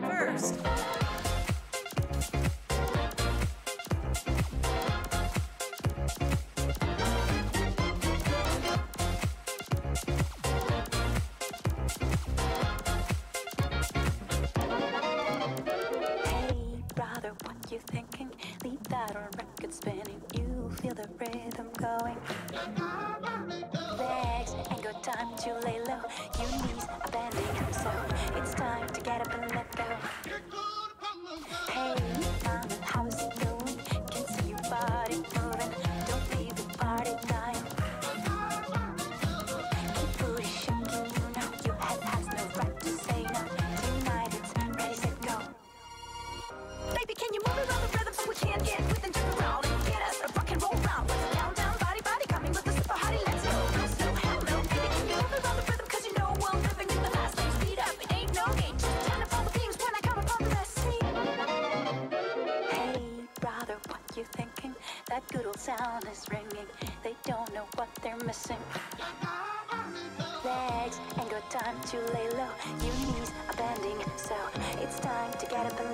First. you thinking? Leave that old record spinning. You feel the rhythm going time to lay low. You need a bandage, so it's time to get sound is ringing. They don't know what they're missing. Legs, ain't got time to lay low. Your knees are bending, so it's time to get up and